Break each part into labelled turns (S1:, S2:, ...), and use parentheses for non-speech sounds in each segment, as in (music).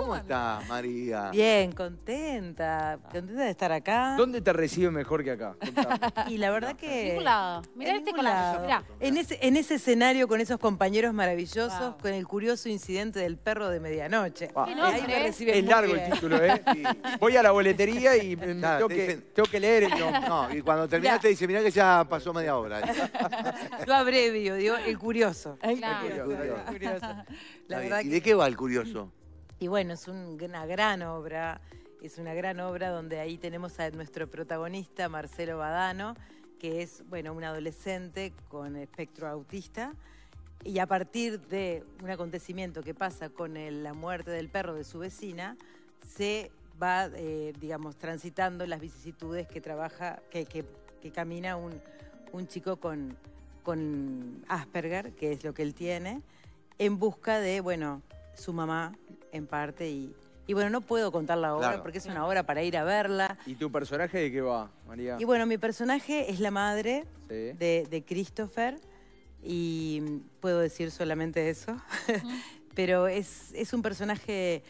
S1: ¿Cómo estás, María?
S2: Bien, contenta. Contenta de estar acá.
S3: ¿Dónde te recibe mejor que acá? Contame. (laughs)
S2: Y la verdad que...
S4: ningún lado. Mirá
S2: en
S4: este
S2: ningún lado.
S4: mirá.
S2: En ese, en ese escenario con esos compañeros maravillosos,
S4: Wow.
S2: con el curioso incidente del perro de medianoche.
S3: Wow.
S2: Ahí me
S4: ¿eh?
S3: Es largo
S2: bien.
S3: el título, ¿eh? (laughs)
S1: Sí.
S3: Voy a la boletería y tengo,
S1: te
S3: que,
S1: dicen-
S3: tengo que leer el. (laughs)
S1: No, y cuando terminaste dice, mirá que ya pasó media hora.
S2: Yo abrevio, digo, el curioso. El
S4: Claro.
S2: curioso, el curioso. La verdad
S1: ¿Y
S2: que-
S1: de qué va el curioso?
S2: Y bueno, es un- una gran obra, es una gran obra donde ahí tenemos a nuestro protagonista, Marcelo Badano, que es, bueno, un adolescente con espectro autista. Y a partir de un acontecimiento que pasa con la muerte del perro de su vecina, se va, eh, digamos, transitando las vicisitudes que trabaja, que, que- que camina un, un chico con, con Asperger, que es lo que él tiene, en busca de, bueno, su mamá, en parte, y, y bueno, no puedo contar la obra
S1: Claro.
S2: porque es una obra para ir a verla.
S3: ¿Y tu personaje de qué va, María?
S2: Y bueno, mi personaje es la madre
S3: Sí.
S2: de, de Christopher y puedo decir solamente eso, (laughs) pero es, es un personaje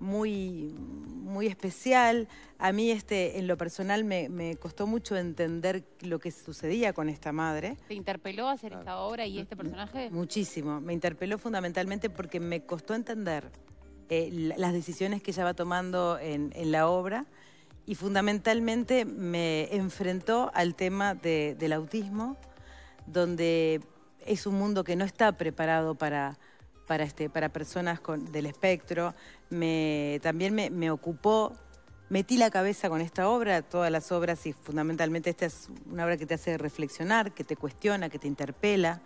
S2: muy, muy especial. A mí este, en lo personal me, me costó mucho entender lo que sucedía con esta madre.
S4: ¿Te interpeló hacer esta obra y este personaje?
S2: Muchísimo. Me interpeló fundamentalmente porque me costó entender eh, la- las decisiones que ella va tomando en, la obra y fundamentalmente me enfrentó al tema de- del autismo, donde es un mundo que no está preparado para, para, este, para personas del espectro. También me, me ocupó, metí la cabeza con esta obra, todas las obras, y fundamentalmente esta es una obra que te hace reflexionar, que te cuestiona, que te interpela,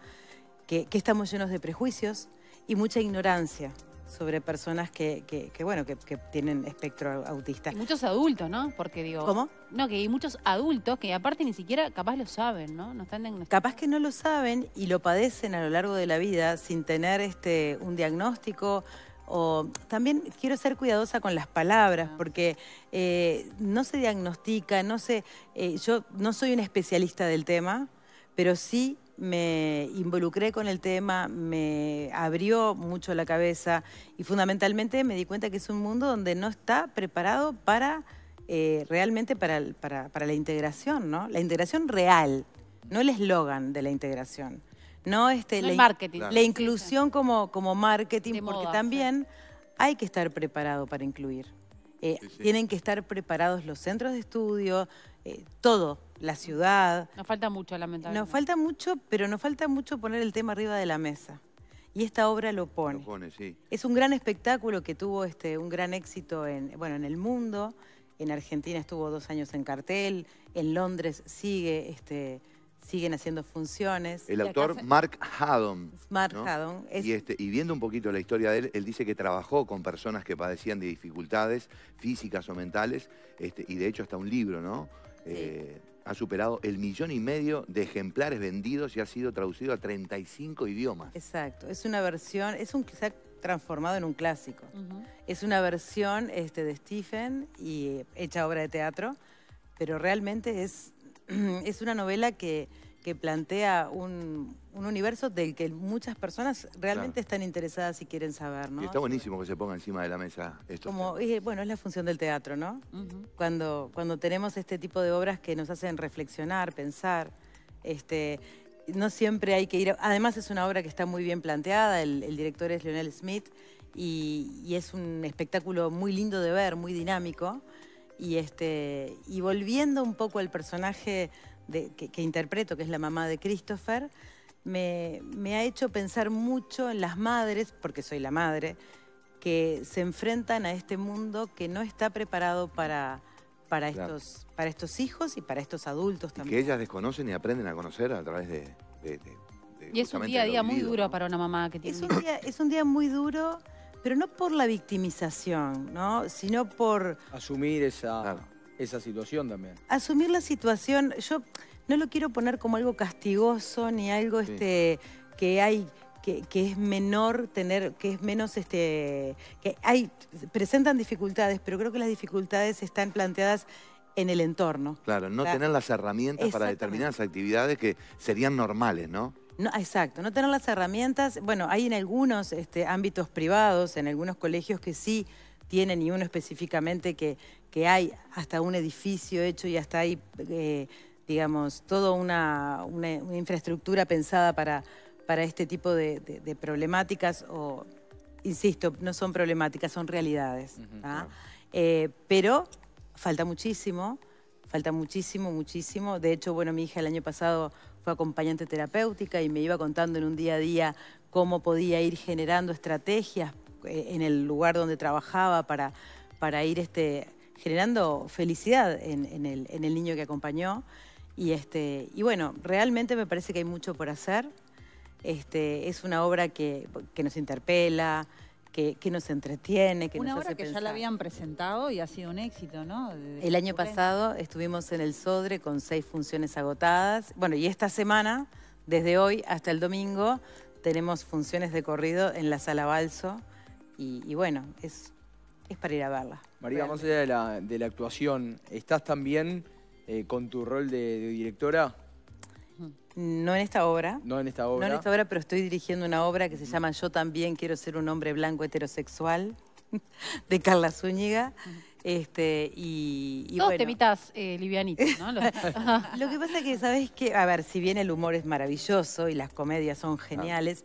S2: que estamos llenos de prejuicios y mucha ignorancia sobre personas que, que- que, bueno, que, que tienen espectro autista.
S4: Y muchos adultos, ¿no? Porque digo...
S2: ¿Cómo?
S4: No, que hay muchos adultos que aparte ni siquiera capaz lo saben, ¿no? No están diagnosticados.
S2: Capaz que no lo saben y lo padecen a lo largo de la vida sin tener este, un diagnóstico. O también quiero ser cuidadosa con las palabras,
S4: Ah.
S2: porque eh, no se diagnostica, no sé, eh, yo no soy una especialista del tema, pero sí me involucré con el tema, me abrió mucho la cabeza y fundamentalmente me di cuenta que es un mundo donde no está preparado para eh, realmente para, para- para la integración, ¿no? La integración real, no el eslogan de la integración. No, este,
S4: No
S2: la,
S4: marketing.
S1: Claro.
S2: la inclusión como, como marketing,
S4: De
S2: porque
S4: moda,
S2: también hay que estar preparado para incluir. Eh,
S1: Sí, sí.
S2: Tienen que estar preparados los centros de estudio, eh, todo, la ciudad.
S4: Nos falta mucho, lamentablemente.
S2: Nos falta mucho, pero nos falta mucho poner el tema arriba de la mesa. Y esta obra lo pone.
S1: Lo pone, sí.
S2: Es un gran espectáculo que tuvo este, un gran éxito en, bueno, en el mundo. En Argentina estuvo dos años en cartel. En Londres sigue, este, siguen haciendo funciones.
S1: El autor
S4: se-
S1: Mark Haddon.
S2: Mark
S1: ¿no?
S2: Haddon es-
S1: Y, este, y viendo un poquito la historia de él, él dice que trabajó con personas que padecían de dificultades físicas o mentales, este, y de hecho hasta un libro, ¿no? Eh, ha superado el millón y medio de ejemplares vendidos y ha sido traducido a 35 idiomas.
S2: Exacto. Es una versión, es un se ha transformado en un clásico. Es una versión este, de Stephen y eh, hecha obra de teatro, pero realmente es, (clears throat) es una novela que, que plantea un, un universo del que muchas personas realmente
S1: Claro.
S2: están interesadas y quieren saber, ¿no?
S1: Y está buenísimo que se ponga encima de la mesa esto.
S2: Como, bueno, es la función del teatro, ¿no? Cuando, cuando tenemos este tipo de obras que nos hacen reflexionar, pensar, este, no siempre hay que ir... Además es una obra que está muy bien planteada, el, el director es Lionel Smith y, y es un espectáculo muy lindo de ver, muy dinámico. Y, este, y volviendo un poco al personaje de- que, que interpreto, que es la mamá de Christopher, me, me ha hecho pensar mucho en las madres, porque soy la madre, que se enfrentan a este mundo que no está preparado para, para,
S1: Claro.
S2: estos, para estos hijos y para estos adultos
S1: Y que
S2: también.
S1: ellas desconocen y aprenden a conocer a través de... de- de- de
S4: Y es un día a día muy duro
S1: ¿no?
S4: para una mamá que tiene
S2: Es un, día, es un día muy duro, pero no por la victimización, ¿no? sino por
S3: Asumir esa,
S1: Claro.
S3: Esa situación también.
S2: asumir la situación. Yo no lo quiero poner como algo castigoso ni algo
S1: Sí.
S2: este, que hay que, que es menor tener, que es menos este, que hay, presentan dificultades, pero creo que las dificultades están planteadas en el entorno.
S1: Claro, no tener las herramientas para determinadas actividades que serían normales, ¿no?
S2: No, exacto, no tener las herramientas. Bueno, hay en algunos este, ámbitos privados, en algunos colegios que sí tienen y uno específicamente que, que hay hasta un edificio hecho y hasta hay, eh, digamos, toda una, una- una infraestructura pensada para, para este tipo de, de- de problemáticas o, insisto, no son problemáticas, son realidades. Eh, pero falta muchísimo, falta muchísimo, muchísimo. De hecho, bueno, mi hija el año pasado fue acompañante terapéutica y me iba contando en un día a día cómo podía ir generando estrategias en el lugar donde trabajaba para, para ir este, generando felicidad en, en el, en el niño que acompañó. Y, este, y bueno, realmente me parece que hay mucho por hacer. Este, es una obra que, que nos interpela, que, que nos entretiene, que
S5: Una
S2: nos
S5: obra
S2: hace
S5: que ya
S2: pensar.
S5: la habían presentado y ha sido un éxito, ¿no? De-
S2: El año pasado estuvimos en el Sodre con seis funciones agotadas. Bueno, y esta semana, desde hoy hasta el domingo, tenemos funciones de corrido en la Sala Balso. Y, y bueno, es, es para ir a verla.
S3: María, más allá de la, de la actuación, ¿estás también eh, con tu rol de, de directora?
S2: No en esta obra.
S3: No en esta
S2: No
S3: obra.
S2: en esta obra, pero estoy dirigiendo una obra que se llama Yo también quiero ser un hombre blanco heterosexual, (laughs) de Carla Zúñiga. Este, y, y
S4: Todos
S2: bueno.
S4: temitas eh, livianitos, ¿no? (laughs)
S2: Lo que pasa es que, ¿sabes qué? A ver, si bien el humor es maravilloso y las comedias son geniales,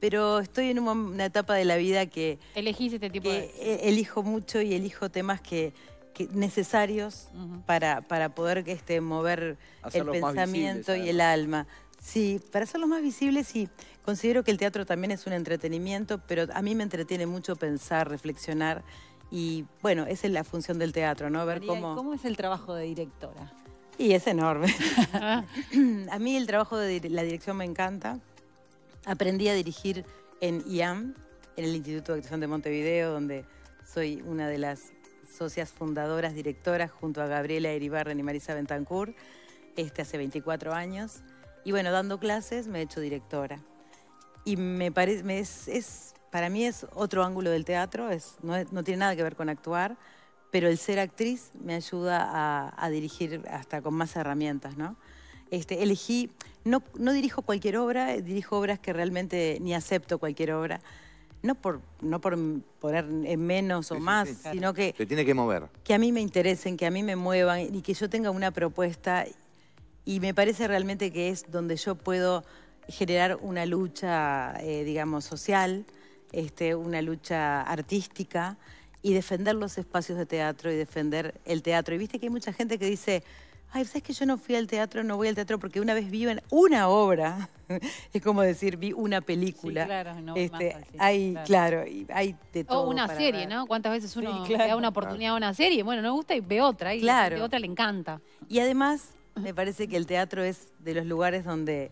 S2: pero estoy en una etapa de la vida que,
S4: Elegís este tipo
S2: que
S4: de...
S2: e- elijo mucho y elijo temas que, que necesarios para, para poder este, mover el pensamiento
S3: visibles,
S2: y el alma. Sí, para hacerlos más visibles sí. Considero que el teatro también es un entretenimiento, pero a mí me entretiene mucho pensar, reflexionar y bueno, esa es la función del teatro, ¿no? Ver
S5: María, ¿y
S2: cómo...
S5: ¿Cómo es el trabajo de directora?
S2: Y es enorme. (laughs) (laughs) A mí el trabajo de la dirección me encanta. Aprendí a dirigir en IAM, en el Instituto de Actuación de Montevideo, donde soy una de las socias fundadoras, directoras, junto a Gabriela Iribarren y Marisa Bentancur, este, hace 24 años. Y bueno, dando clases me he hecho directora. Y me parece, es, es- para mí es otro ángulo del teatro, es, no, es- no tiene nada que ver con actuar, pero el ser actriz me ayuda a, a dirigir hasta con más herramientas, ¿no? Este, elegí, no, no dirijo cualquier obra, dirijo obras que realmente ni acepto cualquier obra, no por, no por poner en menos o
S1: Sí,
S2: más,
S1: sí.
S2: sino que
S1: Te tiene que mover.
S2: que a mí me interesen, que a mí me muevan y que yo tenga una propuesta. Y me parece realmente que es donde yo puedo generar una lucha, eh, digamos, social, este, una lucha artística y defender los espacios de teatro y defender el teatro. Y viste que hay mucha gente que dice, ay, ¿sabes que yo no fui al teatro, no voy al teatro porque una vez vi en- una obra? (laughs) es como decir, vi una película.
S5: Sí, claro, no más
S2: Este,
S5: cine,
S2: hay,
S5: claro.
S2: claro. y hay de todo.
S4: O una
S2: para
S4: serie,
S2: ver.
S4: ¿no? ¿Cuántas veces uno
S5: claro.
S4: le da una oportunidad a una serie? Bueno, no gusta y ve otra. Y
S2: Claro.
S4: de otra le encanta.
S2: Y además, me parece que el teatro es de los lugares donde,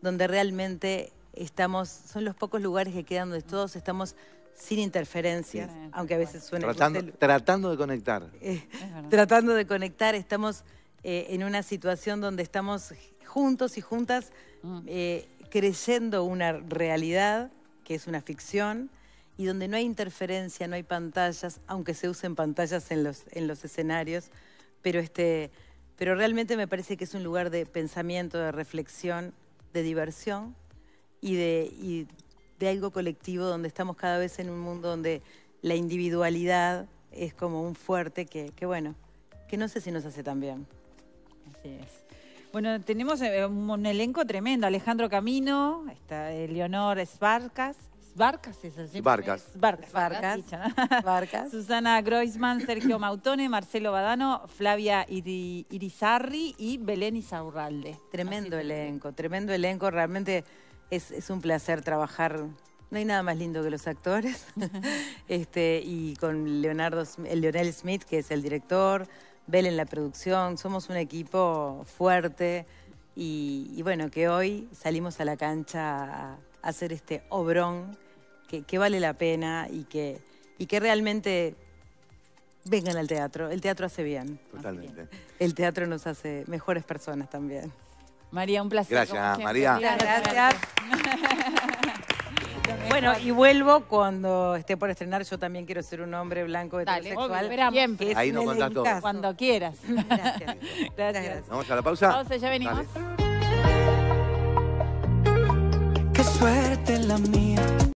S2: donde realmente estamos, son los pocos lugares que quedan donde todos estamos sin interferencias,
S5: Sí.
S2: aunque a veces suene
S1: Tratando, tratando de conectar.
S2: eh, tratando de conectar, estamos eh, en una situación donde estamos juntos y juntas
S5: Mm.
S2: eh, creyendo una realidad que es una ficción y donde no hay interferencia, no hay pantallas, aunque se usen pantallas en los, en los escenarios, pero, este, pero realmente me parece que es un lugar de pensamiento, de reflexión, de diversión y de, y de algo colectivo donde estamos cada vez en un mundo donde la individualidad es como un fuerte que, que bueno, que no sé si nos hace tan bien.
S5: Así es. Bueno, tenemos eh, un, elenco tremendo. Alejandro Camino, está eh, Leonor Svarcas. Svarcas es.
S1: Vargas.
S5: dicho, ¿no?
S2: Vargas. (laughs)
S5: Susana Groisman, Sergio Mautone, Marcelo Badano, Flavia Iri- Irizarri y Belén Isaurralde.
S2: Tremendo
S5: Así
S2: elenco, tremendo elenco. Realmente es, es un placer trabajar. No hay nada más lindo que los actores. (laughs) (laughs) este, y con Leonardo, el Leonel Smith, que es el director, Bel en la producción. Somos un equipo fuerte. Y, y bueno, que hoy salimos a la cancha a hacer este obrón que, que vale la pena y que, y que realmente vengan al teatro. El teatro hace bien.
S1: Totalmente.
S2: El teatro nos hace mejores personas también.
S5: María, un placer.
S1: Gracias. María.
S2: Muchas gracias. Bueno, y vuelvo cuando esté por estrenar Yo también quiero ser un hombre blanco
S4: Dale,
S2: heterosexual. es
S1: Ahí nos contás todo.
S5: Cuando quieras. (laughs)
S2: Gracias.
S5: Gracias.
S2: gracias.
S1: ¿Vamos a la pausa?
S5: Pausa, ya venimos.
S1: Dale.
S6: Qué suerte la mía